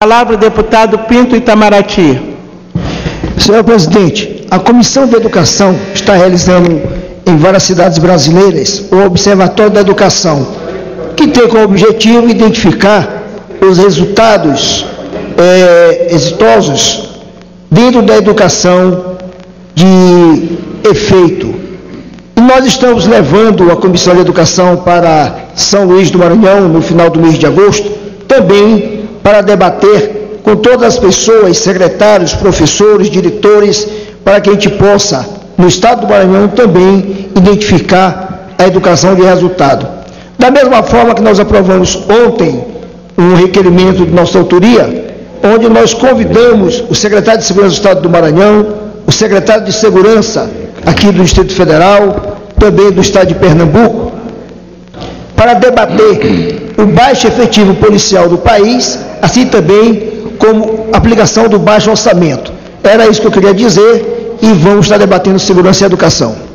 Palavra o deputado Pinto Itamaraty. Senhor presidente, a Comissão de Educação está realizando em várias cidades brasileiras o Observatório da Educação, que tem como objetivo identificar os resultados eh, exitosos dentro da educação de efeito. E nós estamos levando a Comissão de Educação para São Luís do Maranhão no final do mês de agosto, também para debater com todas as pessoas, secretários, professores, diretores, para que a gente possa, no estado do Maranhão, também identificar a educação de resultado. Da mesma forma que nós aprovamos ontem um requerimento de nossa autoria, onde nós convidamos o secretário de Segurança do Estado do Maranhão, o secretário de Segurança aqui do Distrito Federal, também do Estado de Pernambuco, para debater o baixo efetivo policial do país assim também como aplicação do baixo orçamento. Era isso que eu queria dizer e vamos estar debatendo segurança e educação.